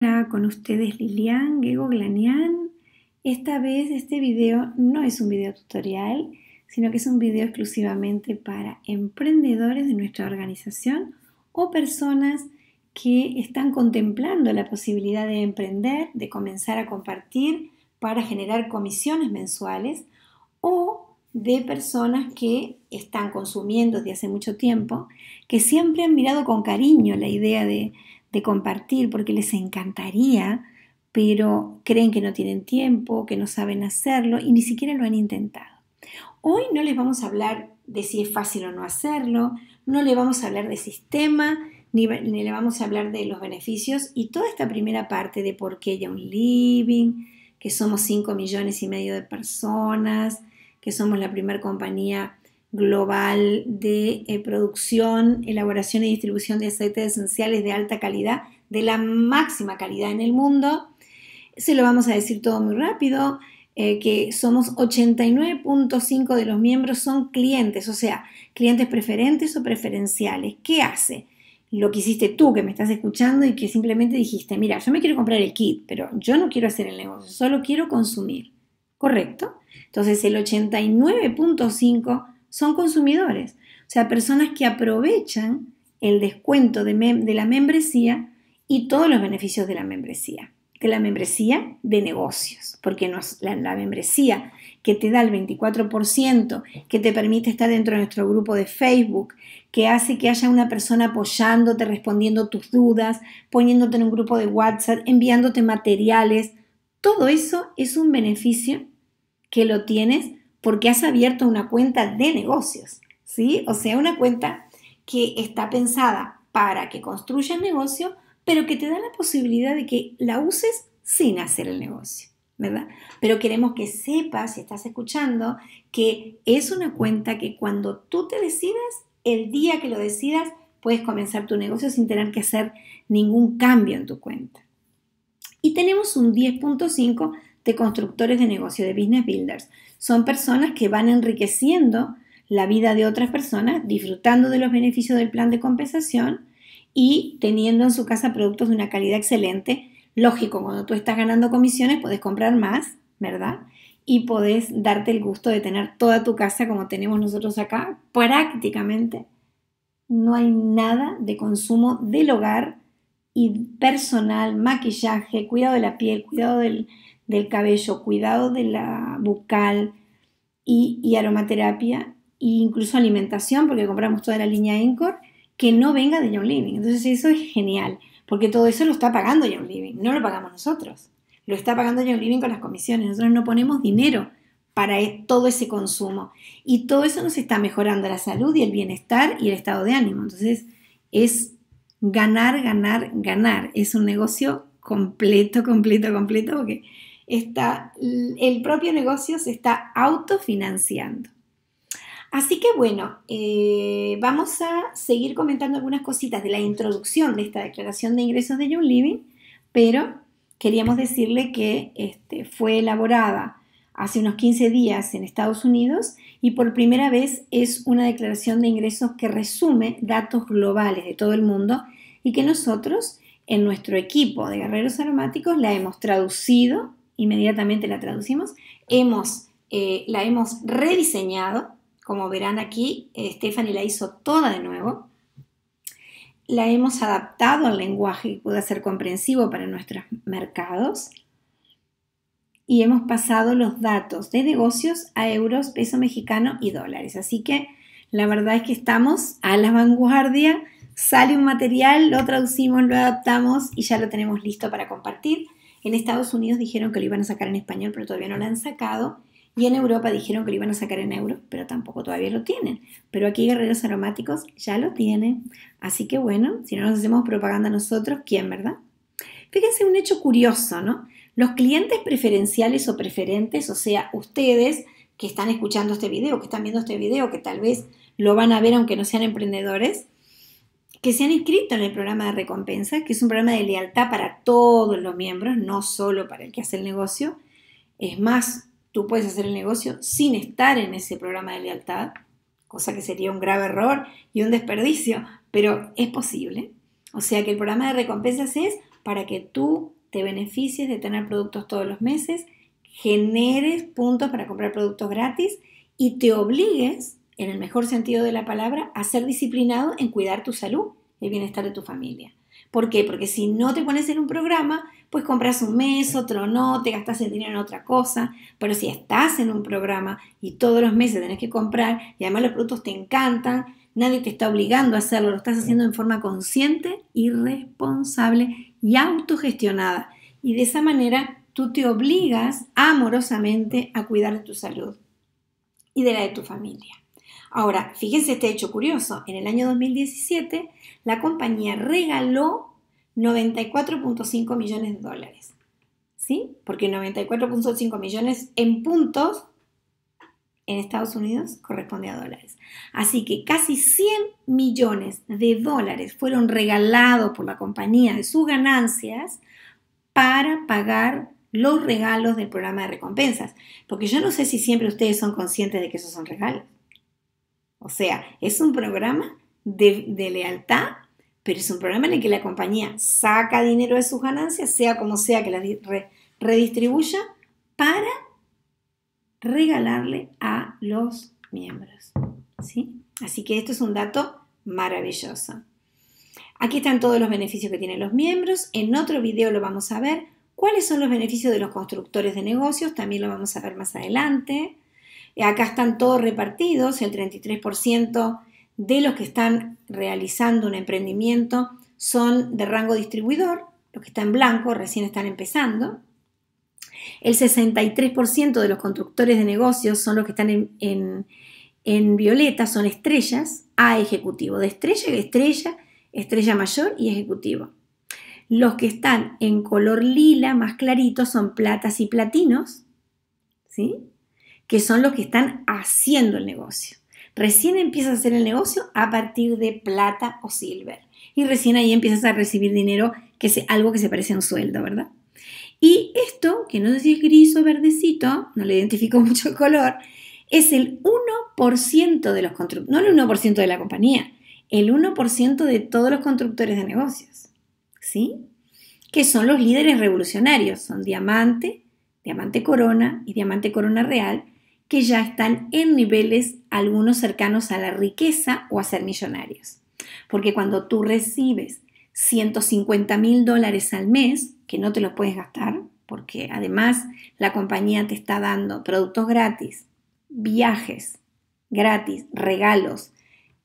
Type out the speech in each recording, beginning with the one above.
Con ustedes Lilian Gego Glanian. Esta vez este video no es un video tutorial, sino que es un video exclusivamente para emprendedores de nuestra organización o personas que están contemplando la posibilidad de emprender, de comenzar a compartir para generar comisiones mensuales o de personas que están consumiendo desde hace mucho tiempo, que siempre han mirado con cariño la idea de de compartir porque les encantaría, pero creen que no tienen tiempo, que no saben hacerlo y ni siquiera lo han intentado. Hoy no les vamos a hablar de si es fácil o no hacerlo, no le vamos a hablar de sistema, ni, le vamos a hablar de los beneficios y toda esta primera parte de por qué ya un living, que somos 5 millones y medio de personas, que somos la primera compañía global de eh, producción, elaboración y distribución de aceites esenciales de alta calidad, de la máxima calidad en el mundo. Se lo vamos a decir todo muy rápido, eh, que somos 89.5 de los miembros son clientes, o sea, clientes preferentes o preferenciales. ¿Qué hace? Lo que hiciste tú que me estás escuchando y que simplemente dijiste, mira, yo me quiero comprar el kit, pero yo no quiero hacer el negocio, solo quiero consumir. ¿Correcto? Entonces el 89.5 son consumidores, o sea, personas que aprovechan el descuento de, la membresía y todos los beneficios de la membresía, de la membresía de negocios, porque no la, la membresía que te da el 24%, que te permite estar dentro de nuestro grupo de Facebook, que hace que haya una persona apoyándote, respondiendo tus dudas, poniéndote en un grupo de WhatsApp, enviándote materiales. Todo eso es un beneficio que lo tienes porque has abierto una cuenta de negocios, ¿sí? O sea, una cuenta que está pensada para que construyas negocio, pero que te da la posibilidad de que la uses sin hacer el negocio, ¿verdad? Pero queremos que sepas, si estás escuchando, que es una cuenta que cuando tú te decidas, el día que lo decidas, puedes comenzar tu negocio sin tener que hacer ningún cambio en tu cuenta. Y tenemos un 10.5 de constructores de negocio, de business builders. Son personas que van enriqueciendo la vida de otras personas, disfrutando de los beneficios del plan de compensación y teniendo en su casa productos de una calidad excelente. Lógico, cuando tú estás ganando comisiones puedes comprar más, ¿verdad? Y podés darte el gusto de tener toda tu casa como tenemos nosotros acá. Prácticamente no hay nada de consumo del hogar y personal, maquillaje, cuidado de la piel, cuidado del, del cabello, cuidado de la bucal y, aromaterapia e incluso alimentación, porque compramos toda la línea Encore, que no venga de Young Living. Entonces eso es genial, porque todo eso lo está pagando Young Living, no lo pagamos nosotros. Lo está pagando Young Living con las comisiones. Nosotros no ponemos dinero para e, todo ese consumo. Y todo eso nos está mejorando la salud y el bienestar y el estado de ánimo. Entonces es ganar, ganar, ganar. Es un negocio completo, completo, completo, porque está, el propio negocio se está autofinanciando. Así que bueno, eh, vamos a seguir comentando algunas cositas de la introducción de esta declaración de ingresos de Young Living, pero queríamos decirle que este, fue elaborada hace unos 15 días en Estados Unidos y por primera vez es una declaración de ingresos que resume datos globales de todo el mundo y que nosotros en nuestro equipo de guerreros aromáticos la hemos traducido inmediatamente la traducimos. Hemos, eh, la hemos rediseñado, como verán aquí, eh, Stephanie la hizo toda de nuevo. La hemos adaptado al lenguaje que pueda ser comprensivo para nuestros mercados. Y hemos pasado los datos de negocios a euros, peso mexicano y dólares. Así que la verdad es que estamos a la vanguardia. Sale un material, lo traducimos, lo adaptamos y ya lo tenemos listo para compartir. En Estados Unidos dijeron que lo iban a sacar en español, pero todavía no lo han sacado. Y en Europa dijeron que lo iban a sacar en euro, pero tampoco todavía lo tienen. Pero aquí Guerreros Aromáticos ya lo tienen. Así que bueno, si no nos hacemos propaganda nosotros, ¿quién, verdad? Fíjense un hecho curioso, ¿no? Los clientes preferenciales o preferentes, o sea, ustedes que están escuchando este video, que están viendo este video, que tal vez lo van a ver aunque no sean emprendedores, que se han inscrito en el programa de recompensa, que es un programa de lealtad para todos los miembros, no solo para el que hace el negocio. Es más, tú puedes hacer el negocio sin estar en ese programa de lealtad, cosa que sería un grave error y un desperdicio, pero es posible. O sea que el programa de recompensas es para que tú te beneficies de tener productos todos los meses, generes puntos para comprar productos gratis y te obligues, en el mejor sentido de la palabra, a ser disciplinado en cuidar tu salud el bienestar de tu familia. ¿Por qué? Porque si no te pones en un programa, pues compras un mes, otro no, te gastas el dinero en otra cosa. Pero si estás en un programa y todos los meses tenés que comprar y además los productos te encantan, nadie te está obligando a hacerlo, lo estás haciendo en forma consciente y responsable y autogestionada. Y de esa manera tú te obligas amorosamente a cuidar de tu salud y de la de tu familia. Ahora, fíjense este hecho curioso. En el año 2017, la compañía regaló 94.5 millones de dólares. ¿Sí? Porque 94.5 millones en puntos en Estados Unidos corresponde a dólares. Así que casi 100 millones de dólares fueron regalados por la compañía de sus ganancias para pagar los regalos del programa de recompensas. Porque yo no sé si siempre ustedes son conscientes de que esos son regalos. O sea, es un programa de, lealtad, pero es un programa en el que la compañía saca dinero de sus ganancias, sea como sea que la redistribuya, para regalarle a los miembros. ¿sí? Así que esto es un dato maravilloso. Aquí están todos los beneficios que tienen los miembros. En otro video lo vamos a ver. ¿Cuáles son los beneficios de los constructores de negocios? También lo vamos a ver más adelante. Acá están todos repartidos, el 33% de los que están realizando un emprendimiento son de rango distribuidor, los que están en blanco recién están empezando. El 63% de los constructores de negocios son los que están en, violeta, son estrellas a ejecutivo, de estrella estrella, estrella mayor y ejecutivo. Los que están en color lila, más clarito, son platas y platinos, ¿sí? Que son los que están haciendo el negocio. Recién empiezas a hacer el negocio a partir de plata o silver. Y recién ahí empiezas a recibir dinero, que es algo que se parece a un sueldo, ¿verdad? Y esto, que no sé si es gris o verdecito, no le identifico mucho el color, es el 1% de los constructores, no el 1% de la compañía, el 1% de todos los constructores de negocios. ¿Sí? Que son los líderes revolucionarios, son diamante, diamante corona y diamante corona real, que ya están en niveles algunos cercanos a la riqueza o a ser millonarios. Porque cuando tú recibes 150 mil dólares al mes, que no te los puedes gastar, porque además la compañía te está dando productos gratis, viajes gratis, regalos,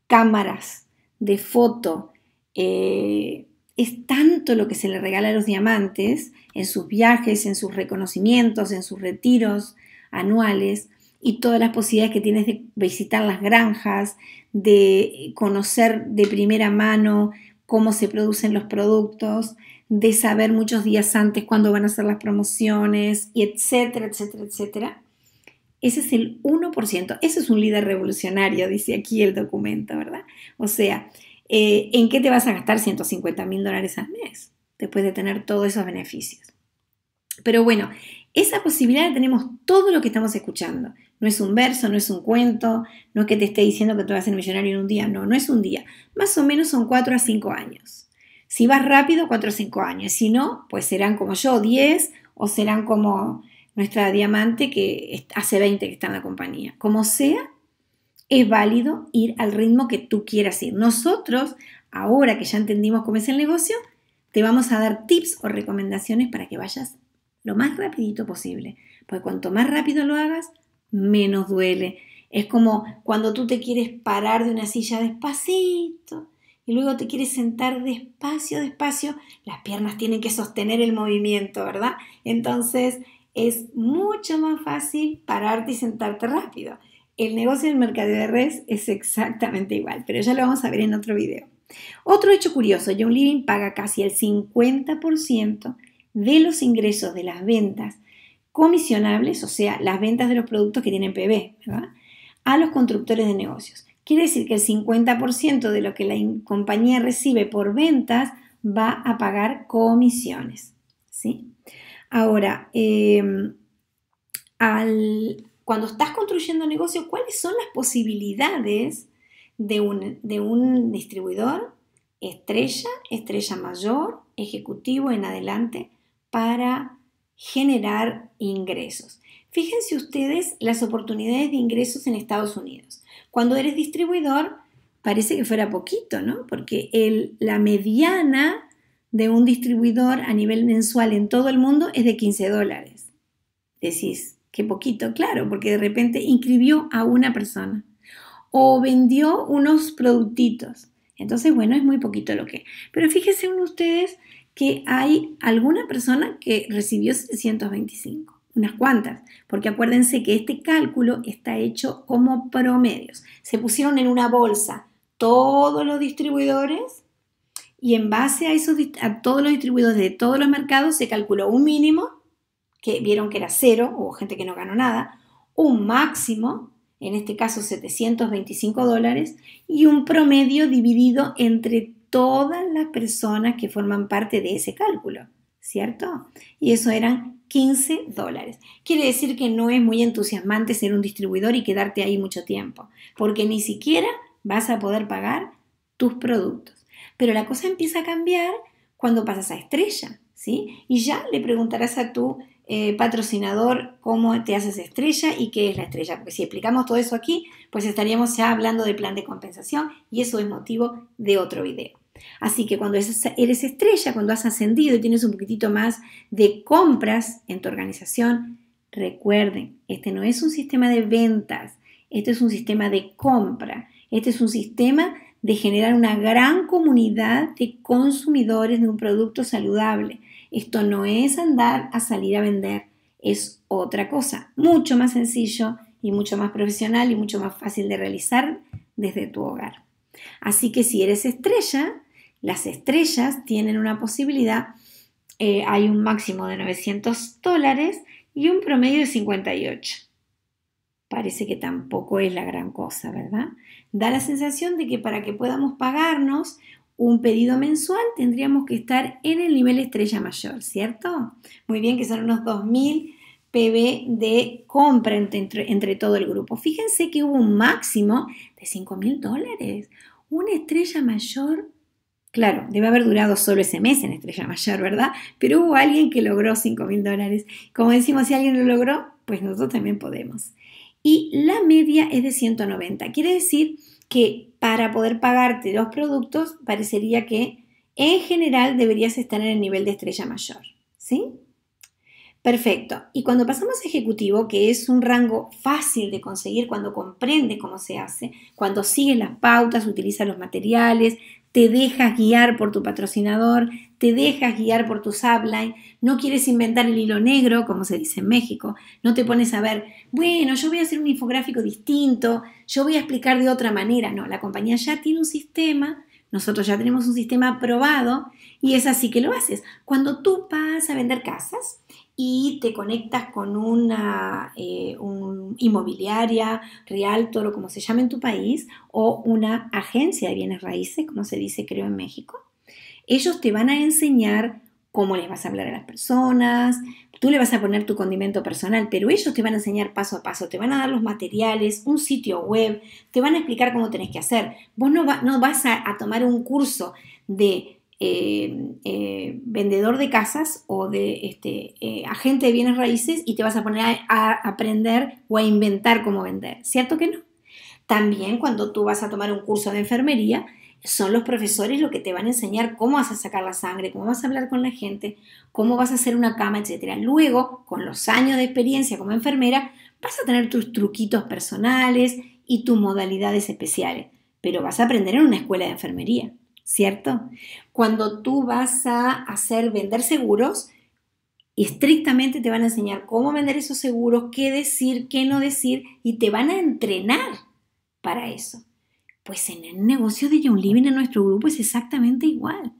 cámaras de foto, eh, es tanto lo que se le regala a los diamantes en sus viajes, en sus reconocimientos, en sus retiros anuales, y todas las posibilidades que tienes de visitar las granjas, de conocer de primera mano cómo se producen los productos, de saber muchos días antes cuándo van a ser las promociones, y etcétera, etcétera, etcétera. Ese es el 1%. Ese es un líder revolucionario, dice aquí el documento, ¿verdad? O sea, eh, ¿en qué te vas a gastar 150 mil dólares al mes después de tener todos esos beneficios? Pero bueno, esa posibilidad la tenemos todo lo que estamos escuchando. No es un verso, no es un cuento, no es que te esté diciendo que te vas a ser millonario en un día, no, no es un día. Más o menos son 4 a 5 años. Si vas rápido, 4 a 5 años. Si no, pues serán como yo, 10 o serán como nuestra diamante que hace 20 que está en la compañía. Como sea, es válido ir al ritmo que tú quieras ir. Nosotros, ahora que ya entendimos cómo es el negocio, te vamos a dar tips o recomendaciones para que vayas lo más rapidito posible. Porque cuanto más rápido lo hagas, menos duele. Es como cuando tú te quieres parar de una silla despacito y luego te quieres sentar despacio, despacio, las piernas tienen que sostener el movimiento, ¿verdad? Entonces es mucho más fácil pararte y sentarte rápido. El negocio del mercadeo de res es exactamente igual, pero ya lo vamos a ver en otro video. Otro hecho curioso, John Living paga casi el 50% de los ingresos de las ventas comisionables, o sea, las ventas de los productos que tienen PB, a los constructores de negocios. Quiere decir que el 50% de lo que la compañía recibe por ventas va a pagar comisiones. ¿sí? Ahora, em, cuando estás construyendo negocio, ¿cuáles son las posibilidades de un, de un distribuidor estrella, estrella mayor ejecutivo en adelante para generar ingresos. Fíjense ustedes las oportunidades de ingresos en Estados Unidos. Cuando eres distribuidor, parece que fuera poquito, ¿no? Porque el, la mediana de un distribuidor a nivel mensual en todo el mundo es de 15 dólares. Decís, qué poquito, claro, porque de repente inscribió a una persona o vendió unos productitos. Entonces, bueno, es muy poquito lo que. Pero fíjense ustedes que hay alguna persona que recibió 725, unas cuantas, porque acuérdense que este cálculo está hecho como promedios. Se pusieron en una bolsa todos los distribuidores y en base a, esos, a todos los distribuidores de todos los mercados se calculó un mínimo, que vieron que era cero, o gente que no ganó nada, un máximo, en este caso 725 dólares, y un promedio dividido entre todas las personas que forman parte de ese cálculo, ¿cierto? Y eso eran 15 dólares. Quiere decir que no es muy entusiasmante ser un distribuidor y quedarte ahí mucho tiempo, porque ni siquiera vas a poder pagar tus productos. Pero la cosa empieza a cambiar cuando pasas a estrella, ¿sí? Y ya le preguntarás a tu eh, patrocinador cómo te haces estrella y qué es la estrella. Porque si explicamos todo eso aquí, pues estaríamos ya hablando de plan de compensación y eso es motivo de otro video. Así que cuando eres estrella, cuando has ascendido y tienes un poquitito más de compras en tu organización, recuerden, este no es un sistema de ventas, este es un sistema de compra, este es un sistema de generar una gran comunidad de consumidores de un producto saludable. Esto no es andar a salir a vender, es otra cosa, mucho más sencillo y mucho más profesional y mucho más fácil de realizar desde tu hogar. Así que si eres estrella, las estrellas tienen una posibilidad, eh, hay un máximo de 900 dólares y un promedio de 58 parece que tampoco es la gran cosa, ¿verdad? Da la sensación de que para que podamos pagarnos un pedido mensual tendríamos que estar en el nivel estrella mayor, ¿cierto? Muy bien, que son unos 2.000 PB de compra entre, entre, todo el grupo. Fíjense que hubo un máximo de 5.000 dólares. Una estrella mayor, claro, debe haber durado solo ese mes en estrella mayor, ¿verdad? Pero hubo alguien que logró 5.000 dólares. Como decimos, si alguien lo logró, pues nosotros también podemos y la media es de 190. Quiere decir que para poder pagarte los productos parecería que en general deberías estar en el nivel de estrella mayor. ¿Sí? Perfecto. Y cuando pasamos a ejecutivo, que es un rango fácil de conseguir cuando comprende cómo se hace, cuando sigues las pautas, utilizas los materiales, te dejas guiar por tu patrocinador, te dejas guiar por tu subline, no quieres inventar el hilo negro, como se dice en México, no te pones a ver, bueno, yo voy a hacer un infográfico distinto, yo voy a explicar de otra manera, no, la compañía ya tiene un sistema, nosotros ya tenemos un sistema aprobado y es así que lo haces. Cuando tú vas a vender casas, y te conectas con una eh, inmobiliaria, realtor o como se llama en tu país, o una agencia de bienes raíces, como se dice creo en México, ellos te van a enseñar cómo les vas a hablar a las personas, tú le vas a poner tu condimento personal, pero ellos te van a enseñar paso a paso, te van a dar los materiales, un sitio web, te van a explicar cómo tenés que hacer. Vos no, no vas a tomar un curso de eh, eh, vendedor de casas o de este, eh, agente de bienes raíces y te vas a poner a, aprender o a inventar cómo vender. ¿Cierto que no? También cuando tú vas a tomar un curso de enfermería, son los profesores los que te van a enseñar cómo vas a sacar la sangre, cómo vas a hablar con la gente, cómo vas a hacer una cama, etc. Luego, con los años de experiencia como enfermera, vas a tener tus truquitos personales y tus modalidades especiales, pero vas a aprender en una escuela de enfermería. ¿Cierto? Cuando tú vas a hacer vender seguros, estrictamente te van a enseñar cómo vender esos seguros, qué decir, qué no decir, y te van a entrenar para eso. Pues en el negocio de Young Living en nuestro grupo es exactamente igual.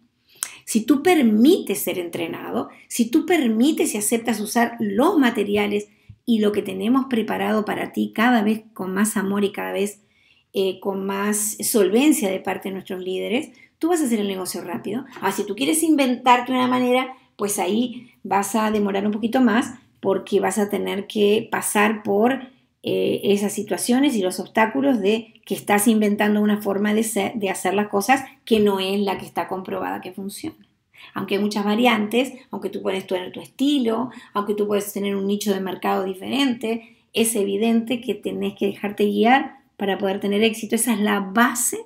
Si tú permites ser entrenado, si tú permites y aceptas usar los materiales y lo que tenemos preparado para ti cada vez con más amor y cada vez eh, con más solvencia de parte de nuestros líderes, tú vas a hacer el negocio rápido. Ah, si tú quieres inventarte una manera, pues ahí vas a demorar un poquito más porque vas a tener que pasar por eh, esas situaciones y los obstáculos de que estás inventando una forma de, de hacer las cosas que no es la que está comprobada que funciona. Aunque hay muchas variantes, aunque tú puedes tener tu estilo, aunque tú puedes tener un nicho de mercado diferente, es evidente que tenés que dejarte guiar para poder tener éxito. Esa es la base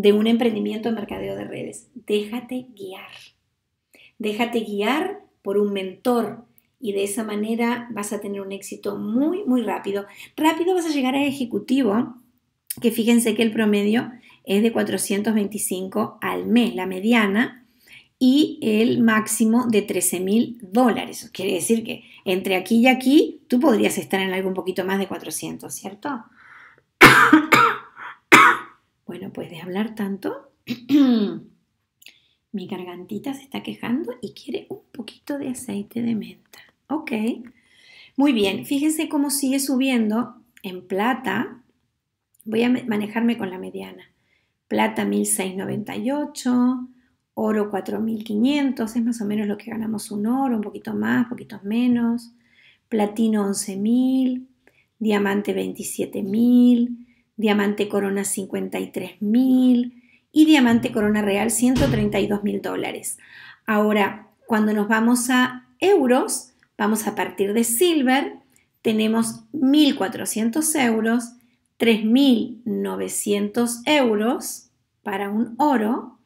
de un emprendimiento en mercadeo de redes. Déjate guiar. Déjate guiar por un mentor y de esa manera vas a tener un éxito muy, muy rápido. Rápido vas a llegar a ejecutivo, que fíjense que el promedio es de 425 al mes, la mediana, y el máximo de 13 mil dólares. Quiere decir que entre aquí y aquí tú podrías estar en algo un poquito más de 400, ¿cierto? Bueno, pues de hablar tanto, mi gargantita se está quejando y quiere un poquito de aceite de menta. Ok, muy bien, fíjense cómo sigue subiendo en plata. Voy a manejarme con la mediana. Plata 1698 oro 4.500, es más o menos lo que ganamos un oro, un poquito más, poquitos menos, platino 11.000, diamante 27.000, diamante corona 53.000 y diamante corona real 132.000 dólares. Ahora, cuando nos vamos a euros, vamos a partir de silver, tenemos 1.400 euros, 3.900 euros para un oro,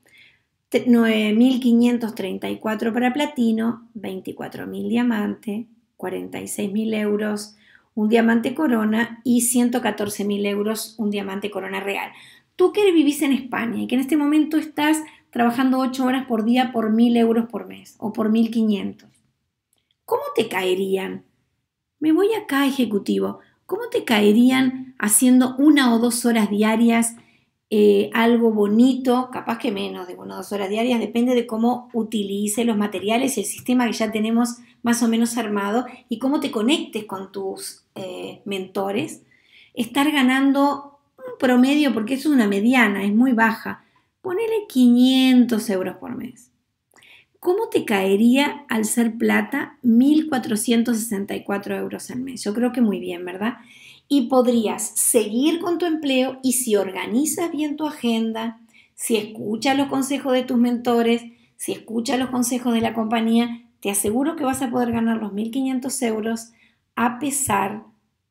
9.534 para platino, 24.000 diamante, 46.000 euros un diamante corona y 114.000 euros un diamante corona real. Tú que vivís en España y que en este momento estás trabajando 8 horas por día por 1.000 euros por mes o por 1.500, ¿cómo te caerían? Me voy acá, ejecutivo. ¿Cómo te caerían haciendo una o dos horas diarias eh, algo bonito, capaz que menos de una o dos horas diarias, depende de cómo utilice los materiales y el sistema que ya tenemos más o menos armado y cómo te conectes con tus eh, mentores. Estar ganando un promedio, porque es una mediana, es muy baja, ponele 500 euros por mes. ¿Cómo te caería al ser plata 1.464 euros al mes? Yo creo que muy bien, ¿verdad? y podrías seguir con tu empleo y si organizas bien tu agenda, si escuchas los consejos de tus mentores, si escuchas los consejos de la compañía, te aseguro que vas a poder ganar los 1.500 euros a pesar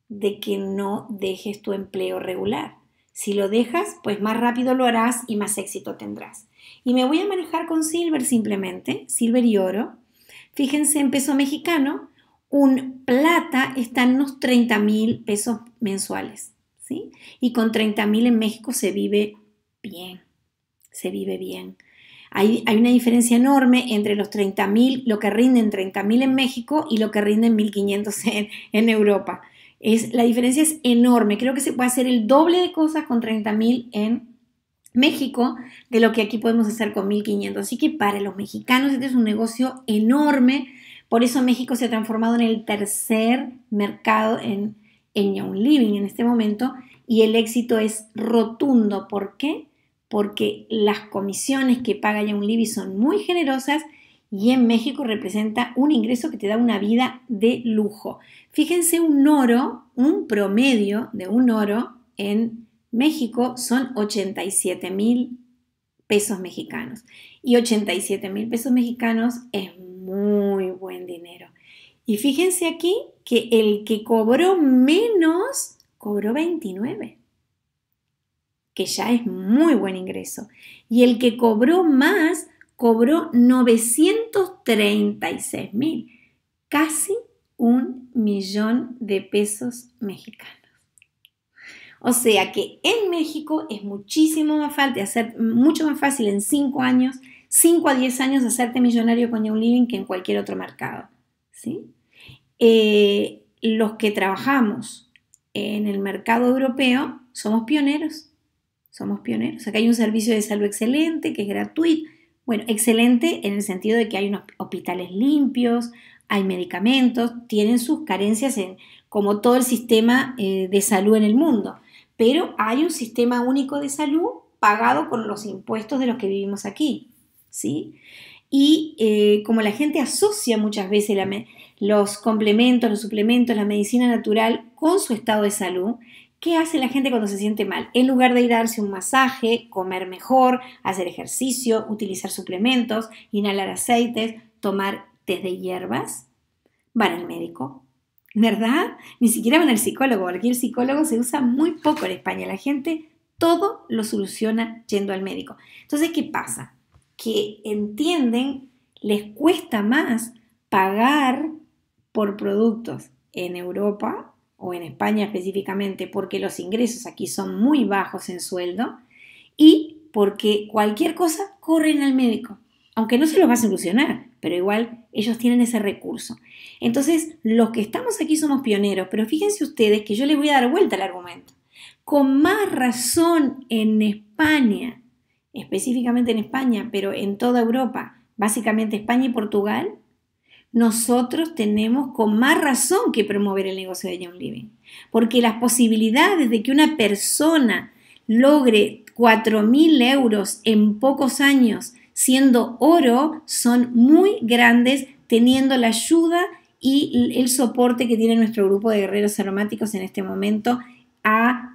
de que no dejes tu empleo regular. Si lo dejas, pues más rápido lo harás y más éxito tendrás. Y me voy a manejar con Silver simplemente, Silver y oro. Fíjense en peso mexicano, un plata está en unos 30 mil pesos mensuales, ¿sí? Y con 30 mil en México se vive bien, se vive bien. Hay, una diferencia enorme entre los 30 mil, lo que rinden 30 mil en México y lo que rinden 1.500 en, Europa. Es, la diferencia es enorme. Creo que se puede hacer el doble de cosas con 30 mil en México de lo que aquí podemos hacer con 1.500. Así que para los mexicanos este es un negocio enorme por eso México se ha transformado en el tercer mercado en, en Young Living en este momento y el éxito es rotundo. ¿Por qué? Porque las comisiones que paga Young Living son muy generosas y en México representa un ingreso que te da una vida de lujo. Fíjense un oro, un promedio de un oro en México son 87 mil pesos mexicanos. Y 87 mil pesos mexicanos es muy buen dinero. Y fíjense aquí que el que cobró menos cobró 29, que ya es muy buen ingreso. Y el que cobró más cobró 936 mil, casi un millón de pesos mexicanos. O sea que en México es muchísimo más fácil, hacer mucho más fácil en 5 años 5 a 10 años hacerte millonario con Young Living que en cualquier otro mercado. ¿sí? Eh, los que trabajamos en el mercado europeo somos pioneros. Somos pioneros. Acá hay un servicio de salud excelente, que es gratuito. Bueno, excelente en el sentido de que hay unos hospitales limpios, hay medicamentos, tienen sus carencias en, como todo el sistema eh, de salud en el mundo. Pero hay un sistema único de salud pagado con los impuestos de los que vivimos aquí. ¿sí? Y eh, como la gente asocia muchas veces los complementos, los suplementos, la medicina natural con su estado de salud, ¿Qué hace la gente cuando se siente mal? En lugar de ir a darse un masaje, comer mejor, hacer ejercicio, utilizar suplementos, inhalar aceites, tomar té de hierbas, van al médico. ¿Verdad? Ni siquiera van al psicólogo, porque el psicólogo se usa muy poco en España. La gente todo lo soluciona yendo al médico. Entonces, ¿qué pasa? Que entienden, les cuesta más pagar por productos en Europa o en España específicamente, porque los ingresos aquí son muy bajos en sueldo y porque cualquier cosa corren al médico, aunque no se los va a solucionar, pero igual ellos tienen ese recurso. Entonces, los que estamos aquí somos pioneros, pero fíjense ustedes que yo les voy a dar vuelta al argumento. Con más razón en España, específicamente en España, pero en toda Europa, básicamente España y Portugal, nosotros tenemos con más razón que promover el negocio de Young Living. Porque las posibilidades de que una persona logre 4.000 euros en pocos años siendo oro son muy grandes teniendo la ayuda y el soporte que tiene nuestro grupo de guerreros aromáticos en este momento a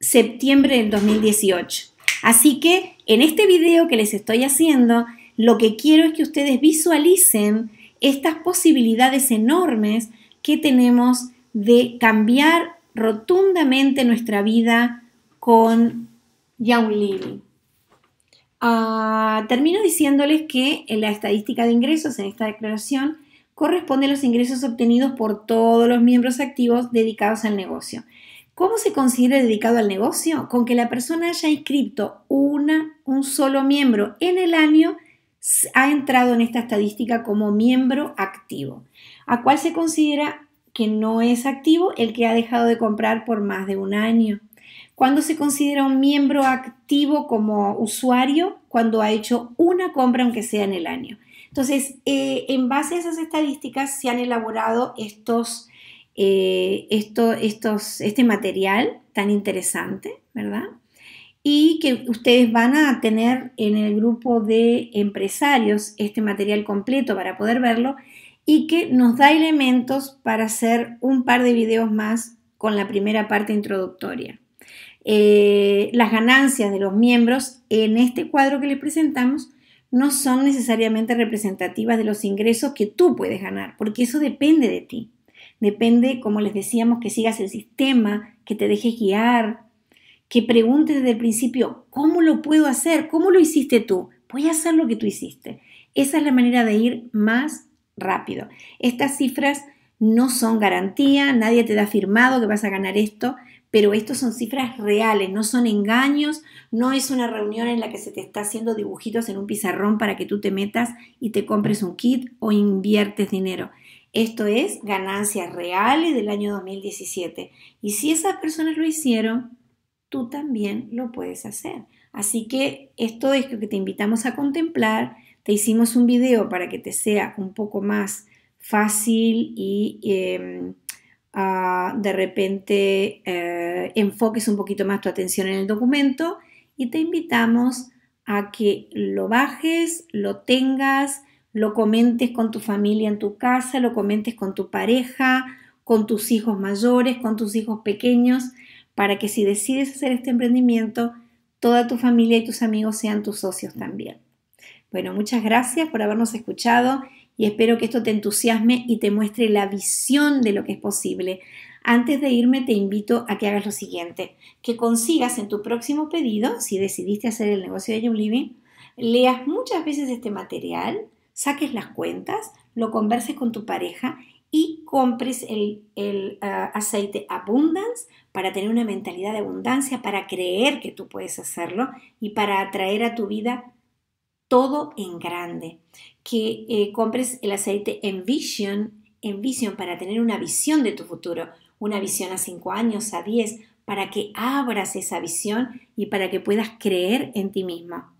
septiembre del 2018. Así que en este video que les estoy haciendo lo que quiero es que ustedes visualicen estas posibilidades enormes que tenemos de cambiar rotundamente nuestra vida con Young Living. Ah, termino diciéndoles que la estadística de ingresos en esta declaración corresponde a los ingresos obtenidos por todos los miembros activos dedicados al negocio. ¿Cómo se considera dedicado al negocio? Con que la persona haya inscrito una, un solo miembro en el año ha entrado en esta estadística como miembro activo, a cual se considera que no es activo el que ha dejado de comprar por más de un año. Cuando se considera un miembro activo como usuario, cuando ha hecho una compra aunque sea en el año. Entonces, eh, en base a esas estadísticas se han elaborado estos, eh, estos, este material tan interesante, ¿verdad? Y que ustedes van a tener en el grupo de empresarios este material completo para poder verlo y que nos da elementos para hacer un par de videos más con la primera parte introductoria. Eh, las ganancias de los miembros en este cuadro que les presentamos no son necesariamente representativas de los ingresos que tú puedes ganar, porque eso depende de ti. Depende, como les decíamos, que sigas el sistema, que te dejes guiar, que preguntes desde el principio, ¿cómo lo puedo hacer? ¿Cómo lo hiciste tú? Voy a hacer lo que tú hiciste. Esa es la manera de ir más rápido. Estas cifras no son garantía, nadie te da firmado que vas a ganar esto, pero estos son cifras reales, no son engaños, no es una reunión en la que se te está haciendo dibujitos en un pizarrón para que tú te metas y te compres un kit o inviertes dinero. Esto es ganancias reales del año 2017. Y si esas personas lo hicieron, tú también lo puedes hacer. Así que esto es lo que te invitamos a contemplar. Te hicimos un video para que te sea un poco más fácil y em, ah, de repente eh, enfoques un poquito más tu atención en el documento y te invitamos a que lo bajes, lo tengas, lo comentes con tu familia en tu casa, lo comentes con tu pareja, con tus hijos mayores, con tus hijos pequeños para que si decides hacer este emprendimiento, toda tu familia y tus amigos sean tus socios también. Bueno, muchas gracias por habernos escuchado y espero que esto te entusiasme y te muestre la visión de lo que es posible. Antes de irme te invito a que hagas lo siguiente, que consigas en tu próximo pedido, si decidiste hacer el negocio de Young Living, leas muchas veces este material, saques las cuentas, lo converses con tu pareja y compres el, ah, aceite Abundance para tener una mentalidad de abundancia, para creer que tú puedes hacerlo y para atraer a tu vida todo en grande. Que eh, compres el aceite Envision, Envision para tener una visión de tu futuro, una visión a 5 años, a 10, para que abras esa visión y para que puedas creer en ti mismo.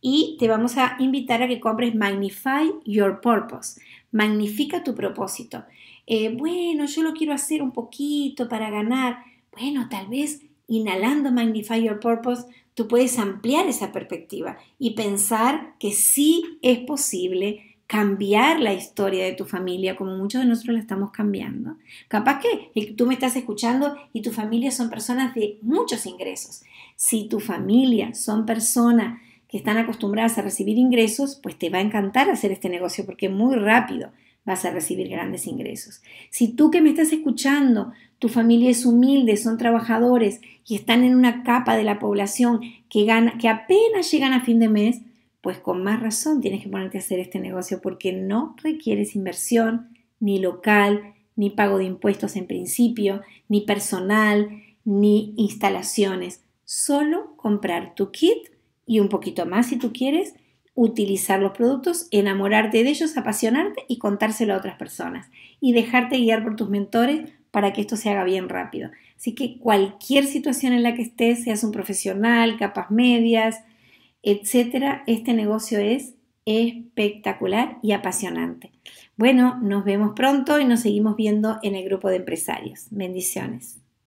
Y te vamos a invitar a que compres Magnify Your Purpose. Magnifica tu propósito. Eh, bueno, yo lo quiero hacer un poquito para ganar. Bueno, tal vez inhalando Magnify Your Purpose, tú puedes ampliar esa perspectiva y pensar que sí es posible cambiar la historia de tu familia como muchos de nosotros la estamos cambiando. Capaz que tú me estás escuchando y tu familia son personas de muchos ingresos. Si tu familia son personas que están acostumbradas a recibir ingresos, pues te va a encantar hacer este negocio porque muy rápido vas a recibir grandes ingresos. Si tú que me estás escuchando, tu familia es humilde, son trabajadores y están en una capa de la población que, gana, que apenas llegan a fin de mes, pues con más razón tienes que ponerte a hacer este negocio porque no requieres inversión, ni local, ni pago de impuestos en principio, ni personal, ni instalaciones. Solo comprar tu kit y un poquito más si tú quieres, utilizar los productos, enamorarte de ellos, apasionarte y contárselo a otras personas. Y dejarte guiar por tus mentores para que esto se haga bien rápido. Así que cualquier situación en la que estés, seas un profesional, capas medias, etcétera, este negocio es espectacular y apasionante. Bueno, nos vemos pronto y nos seguimos viendo en el grupo de empresarios. Bendiciones.